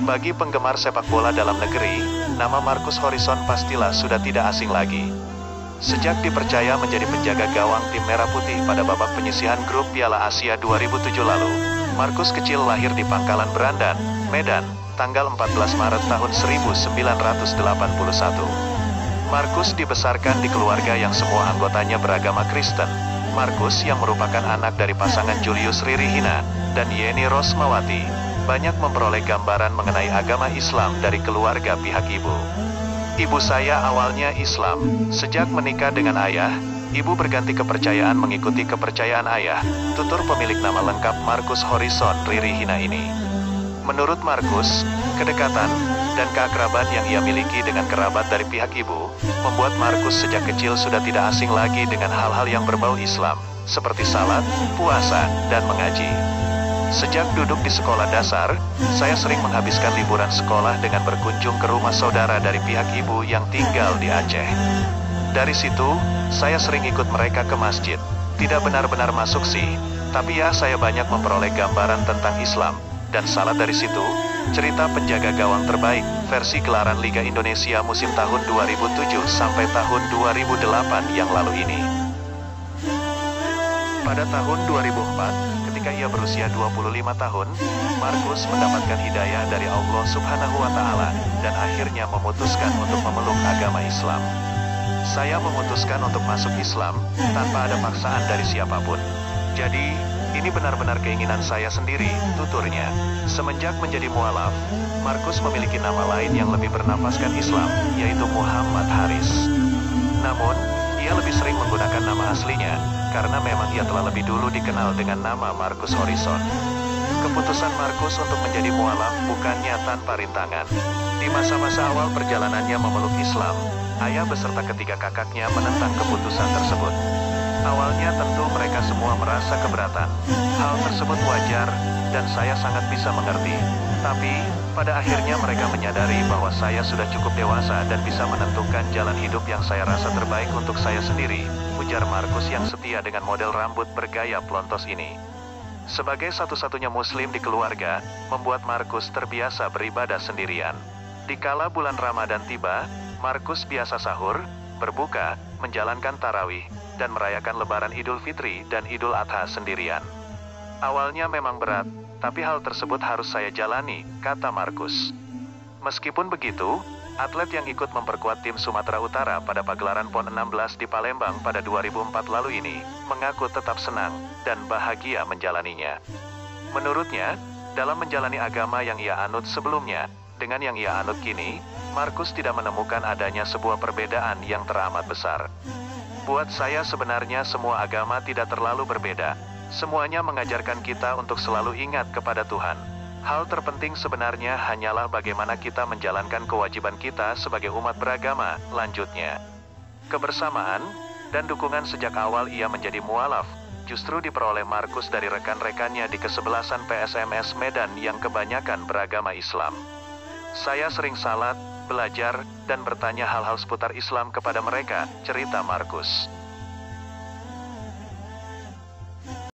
Bagi penggemar sepak bola dalam negeri, nama Marcus Horizon pastilah sudah tidak asing lagi. Sejak dipercaya menjadi penjaga gawang tim Merah Putih pada babak penyisihan grup Piala Asia 2007 lalu, Marcus kecil lahir di Pangkalan Berandan, Medan, tanggal 14 Maret tahun 1981. Markus dibesarkan di keluarga yang semua anggotanya beragama Kristen. Markus yang merupakan anak dari pasangan Julius Ririhina dan Yeni Rosmawati, banyak memperoleh gambaran mengenai agama Islam dari keluarga pihak ibu. Ibu saya awalnya Islam. Sejak menikah dengan ayah, ibu berganti kepercayaan mengikuti kepercayaan ayah, tutur pemilik nama lengkap Markus Horizon Ririhina ini. Menurut Markus, kedekatan dan keakraban yang ia miliki dengan kerabat dari pihak ibu, membuat Markus sejak kecil sudah tidak asing lagi dengan hal-hal yang berbau Islam, seperti salat, puasa, dan mengaji. Sejak duduk di sekolah dasar, saya sering menghabiskan liburan sekolah dengan berkunjung ke rumah saudara dari pihak ibu yang tinggal di Aceh. Dari situ, saya sering ikut mereka ke masjid. Tidak benar-benar masuk sih, tapi ya saya banyak memperoleh gambaran tentang Islam, dan salah dari situ, cerita penjaga gawang terbaik, versi gelaran Liga Indonesia musim tahun 2007 sampai tahun 2008 yang lalu ini. Pada tahun 2004, ketika ia berusia 25 tahun, Markus mendapatkan hidayah dari Allah Subhanahu wa taala dan akhirnya memutuskan untuk memeluk agama Islam. Saya memutuskan untuk masuk Islam tanpa ada paksaan dari siapa pun. Jadi, ini benar-benar keinginan saya sendiri, tuturnya. Semenjak menjadi mualaf, Markus memiliki nama lain yang lebih bernafaskan Islam, yaitu Muhammad Haris. Namun, ia lebih sering menggunakan nama aslinya, karena memang ia telah lebih dulu dikenal dengan nama Markus Horizon. Keputusan Markus untuk menjadi mualaf bukannya tanpa rintangan. Di masa-masa awal perjalanannya memeluk Islam, ayah beserta ketiga kakaknya menentang keputusan tersebut. Awalnya tentu mereka semua merasa keberatan. Hal tersebut wajar, dan saya sangat bisa mengerti. Tapi, pada akhirnya mereka menyadari bahwa saya sudah cukup dewasa dan bisa menentukan jalan hidup yang saya rasa terbaik untuk saya sendiri, ujar Markus yang setia dengan model rambut bergaya plontos ini. Sebagai satu-satunya muslim di keluarga, membuat Markus terbiasa beribadah sendirian. Di kala bulan Ramadan tiba, Markus biasa sahur, berbuka, menjalankan tarawih, dan merayakan lebaran Idul Fitri dan Idul Adha sendirian. Awalnya memang berat, tapi hal tersebut harus saya jalani, kata Markus. Meskipun begitu, atlet yang ikut memperkuat tim Sumatera Utara pada pagelaran PON 16 di Palembang pada 2004 lalu ini, mengaku tetap senang dan bahagia menjalaninya. Menurutnya, dalam menjalani agama yang ia anut sebelumnya, dengan yang ia anut kini, Markus tidak menemukan adanya sebuah perbedaan yang teramat besar. Buat saya sebenarnya semua agama tidak terlalu berbeda. Semuanya mengajarkan kita untuk selalu ingat kepada Tuhan. Hal terpenting sebenarnya hanyalah bagaimana kita menjalankan kewajiban kita sebagai umat beragama, lanjutnya. Kebersamaan dan dukungan sejak awal ia menjadi mualaf, justru diperoleh Markus dari rekan-rekannya di kesebelasan PSMS Medan yang kebanyakan beragama Islam. Saya sering salat, belajar, dan bertanya hal-hal seputar Islam kepada mereka, cerita Markus.